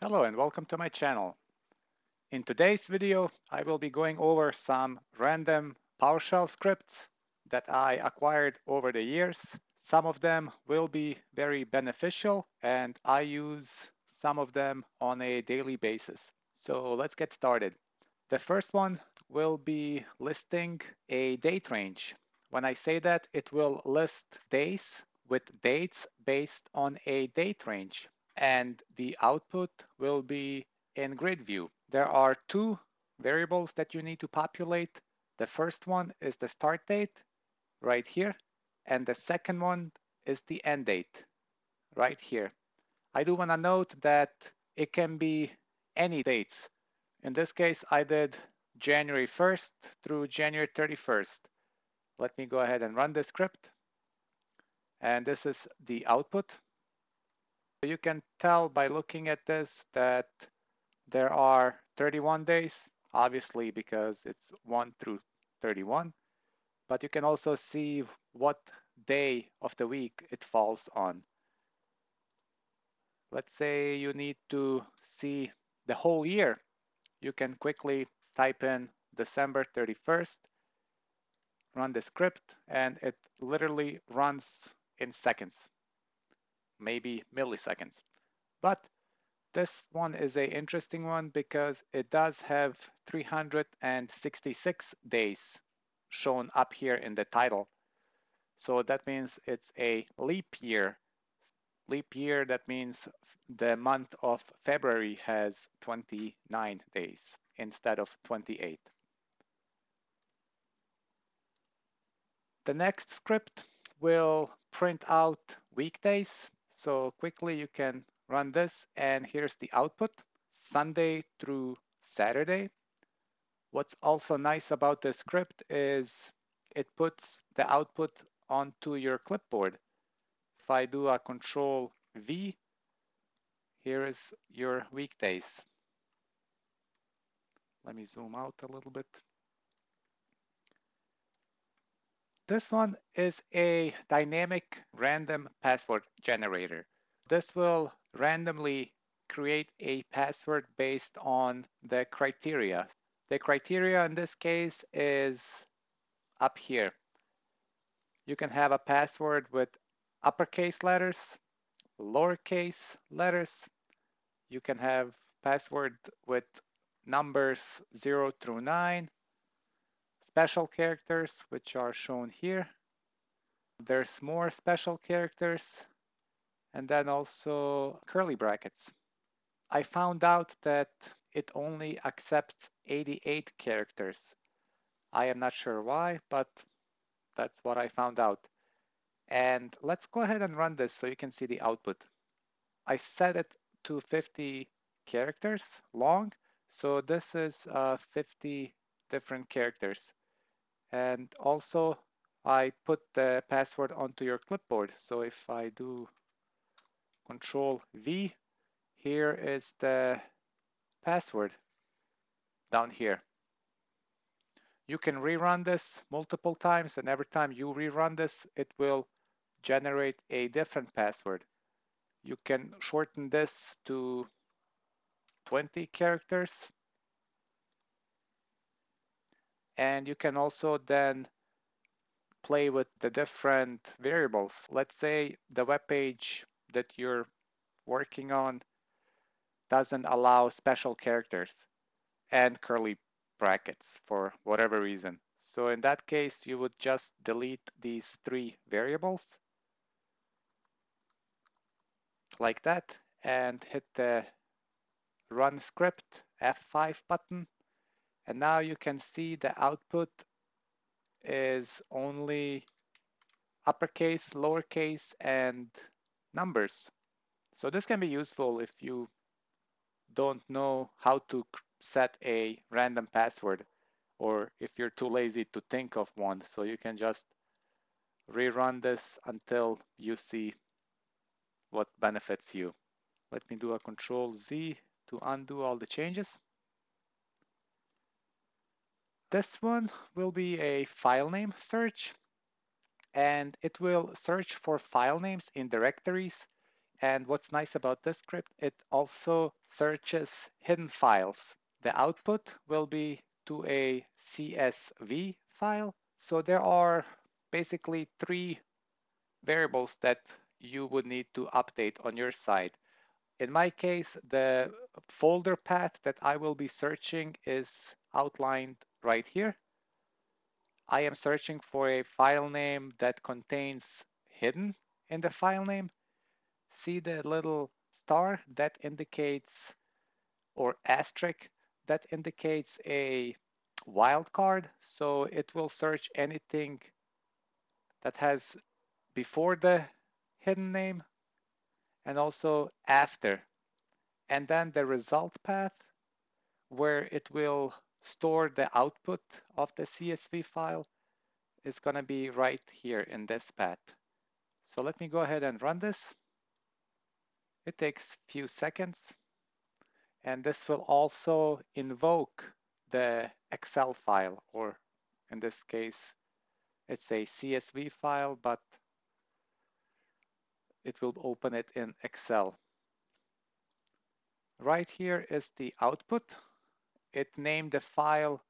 Hello and welcome to my channel. In today's video, I will be going over some random PowerShell scripts that I acquired over the years. Some of them will be very beneficial and I use some of them on a daily basis. So let's get started. The first one will be listing a date range. When I say that, it will list days with dates based on a date range and the output will be in grid view. There are two variables that you need to populate. The first one is the start date right here, and the second one is the end date right here. I do want to note that it can be any dates. In this case, I did January 1st through January 31st. Let me go ahead and run the script. And this is the output. You can tell by looking at this that there are 31 days, obviously because it's 1 through 31, but you can also see what day of the week it falls on. Let's say you need to see the whole year. You can quickly type in December 31st, run the script, and it literally runs in seconds maybe milliseconds. But this one is a interesting one because it does have 366 days shown up here in the title. So that means it's a leap year. Leap year, that means the month of February has 29 days instead of 28. The next script will print out weekdays so quickly you can run this and here's the output Sunday through Saturday. What's also nice about the script is it puts the output onto your clipboard. If I do a control V, here is your weekdays. Let me zoom out a little bit. This one is a dynamic random password generator. This will randomly create a password based on the criteria. The criteria in this case is up here. You can have a password with uppercase letters, lowercase letters. You can have password with numbers 0 through 9, special characters, which are shown here. There's more special characters, and then also curly brackets. I found out that it only accepts 88 characters. I am not sure why, but that's what I found out. And let's go ahead and run this so you can see the output. I set it to 50 characters long, so this is uh, 50 different characters. And also I put the password onto your clipboard. So if I do control V, here is the password down here. You can rerun this multiple times and every time you rerun this, it will generate a different password. You can shorten this to 20 characters and you can also then play with the different variables. Let's say the web page that you're working on doesn't allow special characters and curly brackets for whatever reason. So in that case, you would just delete these three variables like that and hit the run script F5 button and now you can see the output is only uppercase, lowercase, and numbers. So this can be useful if you don't know how to set a random password or if you're too lazy to think of one. So you can just rerun this until you see what benefits you. Let me do a control Z to undo all the changes. This one will be a file name search and it will search for file names in directories And what's nice about this script, it also searches hidden files. The output will be to a CSV file. So there are basically three variables that you would need to update on your side. In my case, the folder path that I will be searching is outlined right here. I am searching for a file name that contains hidden in the file name. See the little star that indicates or asterisk that indicates a wildcard. So it will search anything that has before the hidden name and also after. And then the result path where it will store the output of the CSV file is going to be right here in this path. So let me go ahead and run this. It takes a few seconds. And this will also invoke the Excel file, or in this case, it's a CSV file, but it will open it in Excel. Right here is the output. It named the file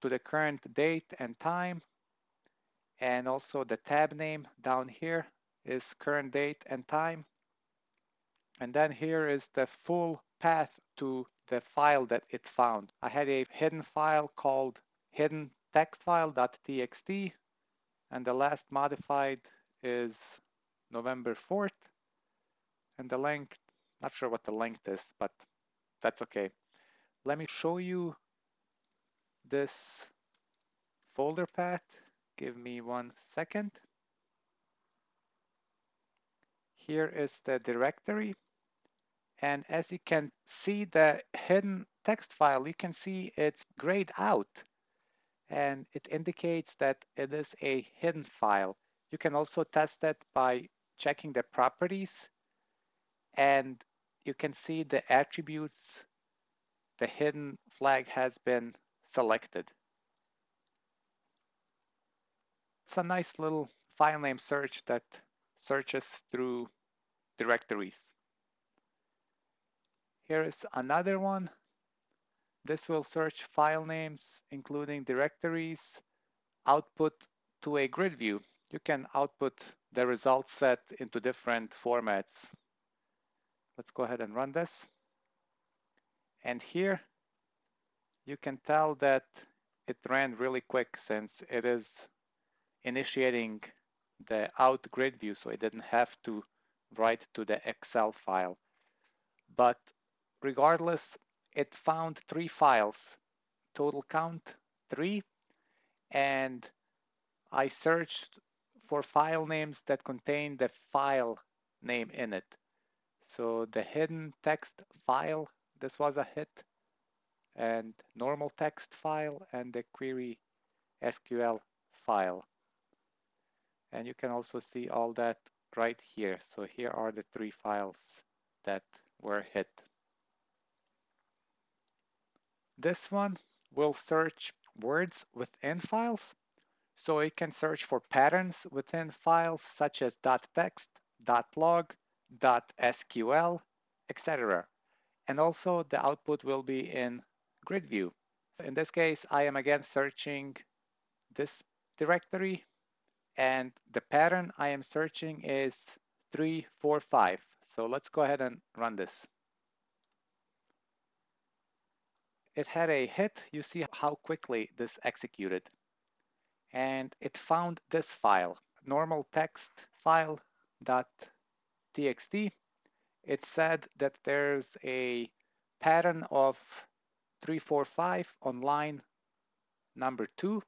to the current date and time. And also the tab name down here is current date and time. And then here is the full path to the file that it found. I had a hidden file called hidden text file.txt and the last modified is November 4th. And the length, not sure what the length is, but that's okay. Let me show you this folder path. Give me one second. Here is the directory. And as you can see the hidden text file, you can see it's grayed out and it indicates that it is a hidden file. You can also test it by checking the properties and you can see the attributes the hidden flag has been selected. It's a nice little file name search that searches through directories. Here is another one. This will search file names, including directories, output to a grid view. You can output the result set into different formats. Let's go ahead and run this. And here you can tell that it ran really quick since it is initiating the out grid view, so it didn't have to write to the Excel file. But regardless, it found three files, total count three, and I searched for file names that contain the file name in it. So the hidden text file, this was a hit, and normal text file and the query SQL file. And you can also see all that right here. So here are the three files that were hit. This one will search words within files. So it can search for patterns within files such as .text, .log, .sql, etc. And also the output will be in grid view. In this case, I am again searching this directory and the pattern I am searching is 345. So let's go ahead and run this. It had a hit. You see how quickly this executed and it found this file, normal text file dot txt. It said that there's a pattern of 345 on line number two,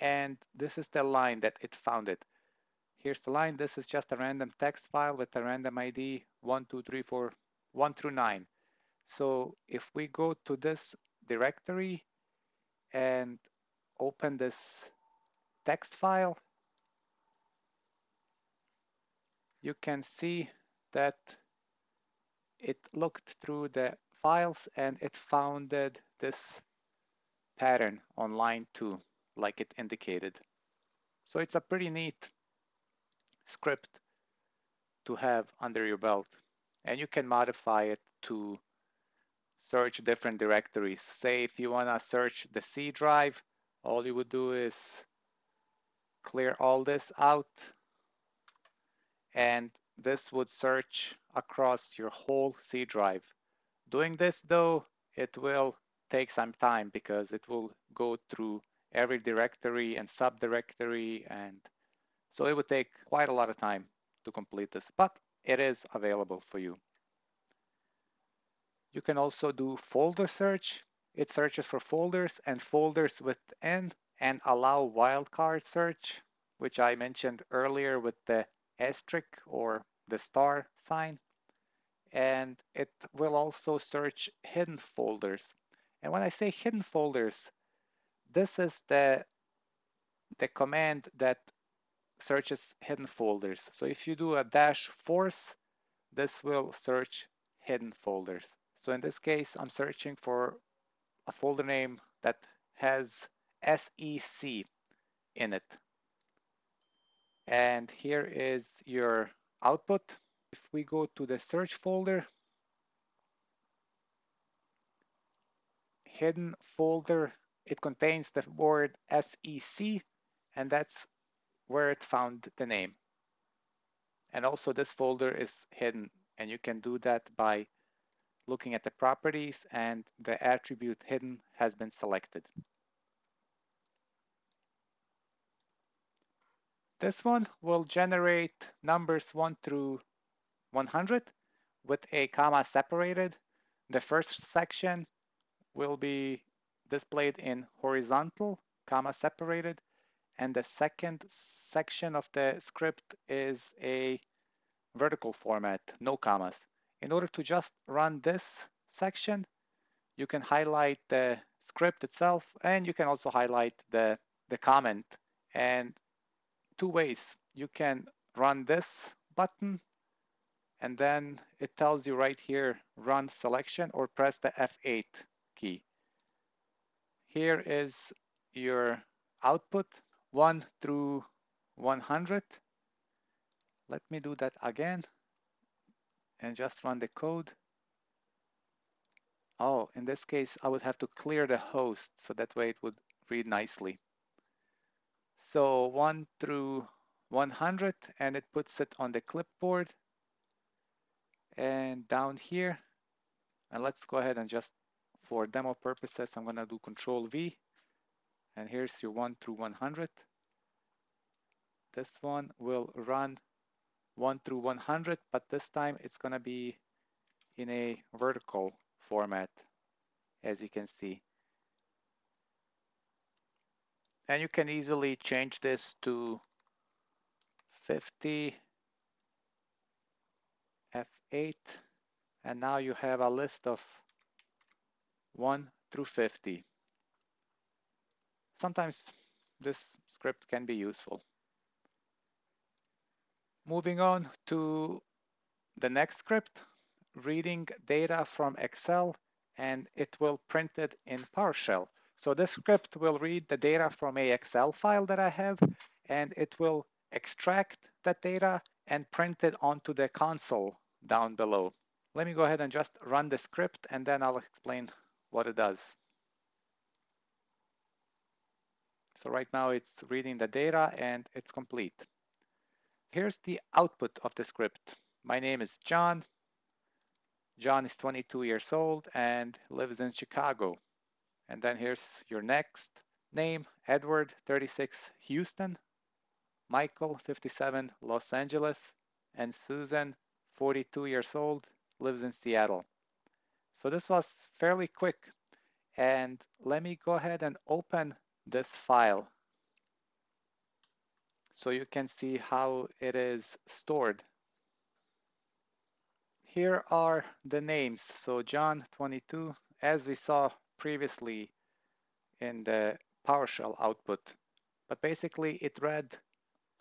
and this is the line that it found it. Here's the line. This is just a random text file with a random ID 1, 2, 3, 4, 1 through 9. So if we go to this directory and open this text file, you can see that it looked through the files and it founded this pattern on line two, like it indicated. So it's a pretty neat script to have under your belt. And you can modify it to search different directories. Say if you want to search the C drive, all you would do is clear all this out and this would search across your whole C drive. Doing this though, it will take some time because it will go through every directory and subdirectory and so it would take quite a lot of time to complete this, but it is available for you. You can also do folder search. It searches for folders and folders within and allow wildcard search, which I mentioned earlier with the asterisk or the star sign. And it will also search hidden folders. And when I say hidden folders, this is the, the command that searches hidden folders. So if you do a dash force, this will search hidden folders. So in this case, I'm searching for a folder name that has SEC in it. And here is your output. If we go to the search folder, hidden folder, it contains the word SEC, and that's where it found the name. And also this folder is hidden, and you can do that by looking at the properties and the attribute hidden has been selected. This one will generate numbers 1 through 100 with a comma separated. The first section will be displayed in horizontal, comma separated, and the second section of the script is a vertical format, no commas. In order to just run this section, you can highlight the script itself and you can also highlight the, the comment. And two ways, you can run this button and then it tells you right here, run selection or press the F8 key. Here is your output, 1 through 100. Let me do that again and just run the code. Oh, in this case, I would have to clear the host so that way it would read nicely. So 1 through 100 and it puts it on the clipboard. And down here and let's go ahead and just for demo purposes I'm gonna do control V. And here's your 1 through 100 this one will run 1 through 100, but this time it's going to be in a vertical format, as you can see. And you can easily change this to 50 F8 and now you have a list of 1 through 50. Sometimes this script can be useful. Moving on to the next script, reading data from Excel and it will print it in PowerShell. So this script will read the data from a Excel file that I have and it will extract that data and print it onto the console down below. Let me go ahead and just run the script and then I'll explain what it does. So right now it's reading the data and it's complete. Here's the output of the script. My name is John. John is 22 years old and lives in Chicago. And then here's your next name, Edward, 36, Houston. Michael, 57, Los Angeles. And Susan, 42 years old, lives in Seattle. So this was fairly quick. And let me go ahead and open this file so you can see how it is stored. Here are the names. So John 22, as we saw previously in the PowerShell output. But basically it read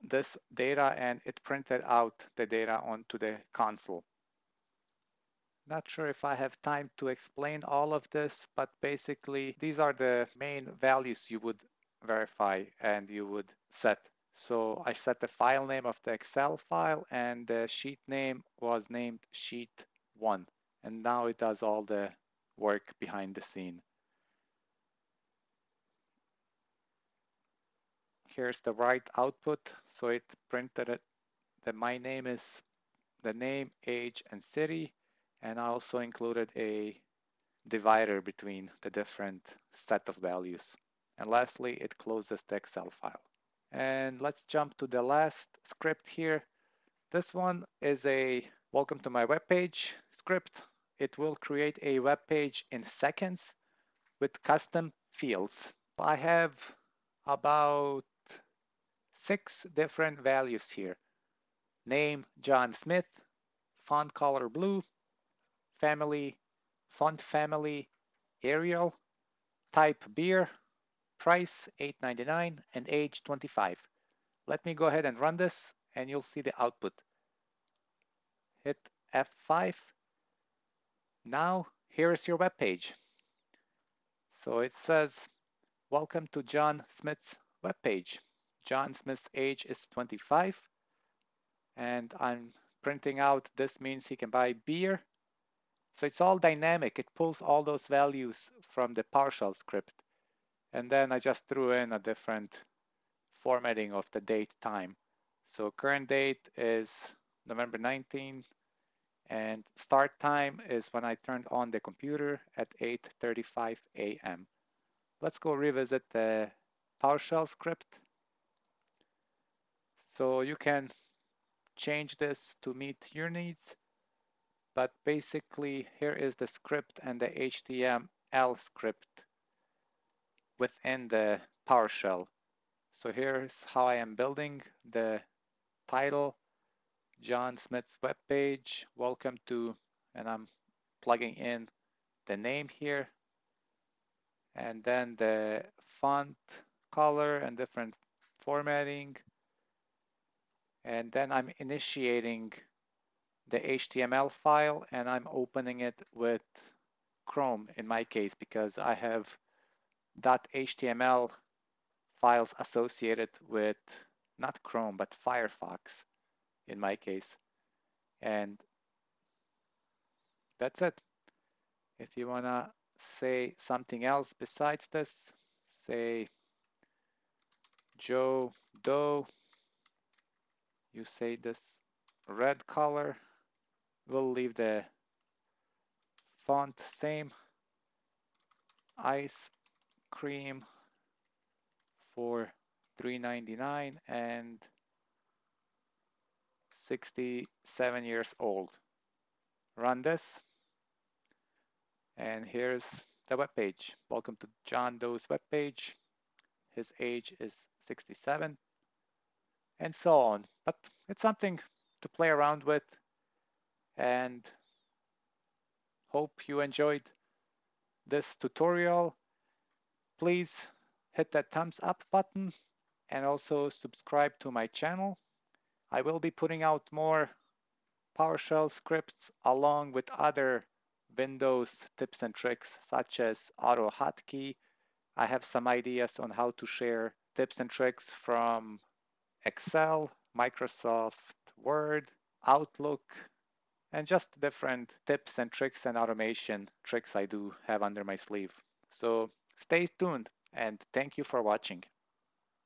this data and it printed out the data onto the console. Not sure if I have time to explain all of this, but basically these are the main values you would verify and you would set So I set the file name of the Excel file and the sheet name was named sheet one. And now it does all the work behind the scene. Here's the right output. So it printed it that my name is the name, age, and city. And I also included a divider between the different set of values. And lastly, it closes the Excel file. And let's jump to the last script here. This one is a welcome to my web page script. It will create a web page in seconds with custom fields. I have about six different values here. Name, John Smith, font color blue, family, font family, Arial, type beer, price 8.99 and age 25. Let me go ahead and run this and you'll see the output. Hit F5. Now here is your web page. So it says, welcome to John Smith's web page. John Smith's age is 25 and I'm printing out this means he can buy beer. So it's all dynamic. It pulls all those values from the PowerShell script. And then I just threw in a different formatting of the date time. So current date is November 19 and start time is when I turned on the computer at 8.35 a.m. Let's go revisit the PowerShell script. So you can change this to meet your needs, but basically here is the script and the HTML script within the PowerShell. So here's how I am building the title, John Smith's webpage. Welcome to, and I'm plugging in the name here, and then the font color and different formatting. And then I'm initiating the HTML file and I'm opening it with Chrome in my case because I have .html files associated with not Chrome, but Firefox in my case. And that's it. If you wanna say something else besides this, say Joe Doe, you say this red color, we'll leave the font same, ice cream for 3.99 and 67 years old. Run this and here's the web page. Welcome to John Doe's web page. His age is 67 and so on. But it's something to play around with and hope you enjoyed this tutorial please hit that thumbs up button and also subscribe to my channel. I will be putting out more PowerShell scripts along with other Windows tips and tricks such as auto hotkey. I have some ideas on how to share tips and tricks from Excel, Microsoft Word, Outlook, and just different tips and tricks and automation tricks I do have under my sleeve. So Stay tuned and thank you for watching.